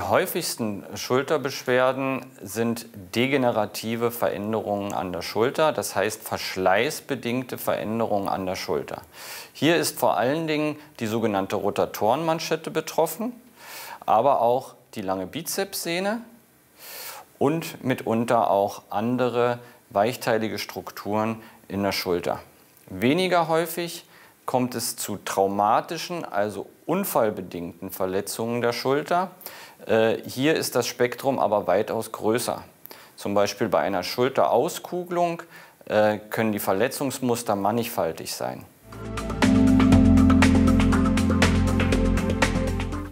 häufigsten Schulterbeschwerden sind degenerative Veränderungen an der Schulter, das heißt verschleißbedingte Veränderungen an der Schulter. Hier ist vor allen Dingen die sogenannte Rotatorenmanschette betroffen, aber auch die lange Bizepssehne und mitunter auch andere weichteilige Strukturen in der Schulter. Weniger häufig kommt es zu traumatischen, also unfallbedingten Verletzungen der Schulter. Äh, hier ist das Spektrum aber weitaus größer. Zum Beispiel bei einer Schulterauskugelung äh, können die Verletzungsmuster mannigfaltig sein.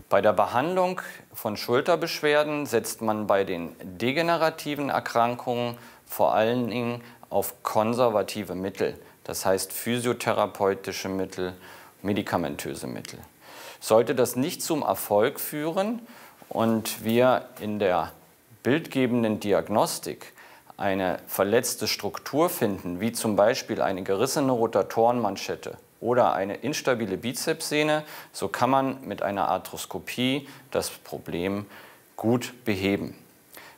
Bei der Behandlung von Schulterbeschwerden setzt man bei den degenerativen Erkrankungen vor allen Dingen auf konservative Mittel, das heißt physiotherapeutische Mittel, medikamentöse Mittel. Sollte das nicht zum Erfolg führen und wir in der bildgebenden Diagnostik eine verletzte Struktur finden, wie zum Beispiel eine gerissene Rotatorenmanschette oder eine instabile Bizepssehne, so kann man mit einer Arthroskopie das Problem gut beheben.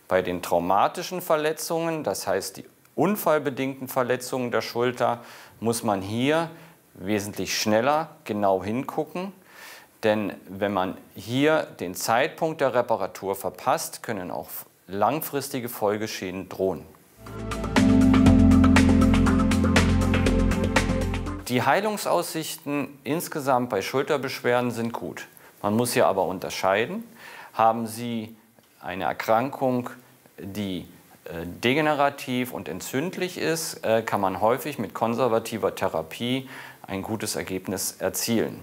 Bei den traumatischen Verletzungen, das heißt die unfallbedingten Verletzungen der Schulter, muss man hier wesentlich schneller genau hingucken. Denn wenn man hier den Zeitpunkt der Reparatur verpasst, können auch langfristige Folgeschäden drohen. Die Heilungsaussichten insgesamt bei Schulterbeschwerden sind gut. Man muss hier aber unterscheiden. Haben Sie eine Erkrankung, die degenerativ und entzündlich ist, äh, kann man häufig mit konservativer Therapie ein gutes Ergebnis erzielen.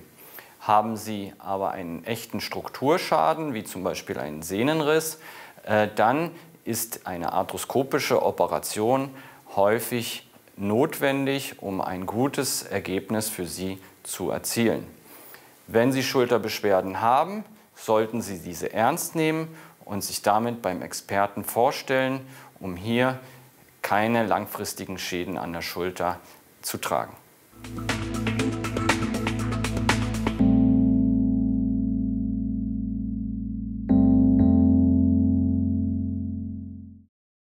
Haben Sie aber einen echten Strukturschaden, wie zum Beispiel einen Sehnenriss, äh, dann ist eine arthroskopische Operation häufig notwendig, um ein gutes Ergebnis für Sie zu erzielen. Wenn Sie Schulterbeschwerden haben, sollten Sie diese ernst nehmen und sich damit beim Experten vorstellen, um hier keine langfristigen Schäden an der Schulter zu tragen.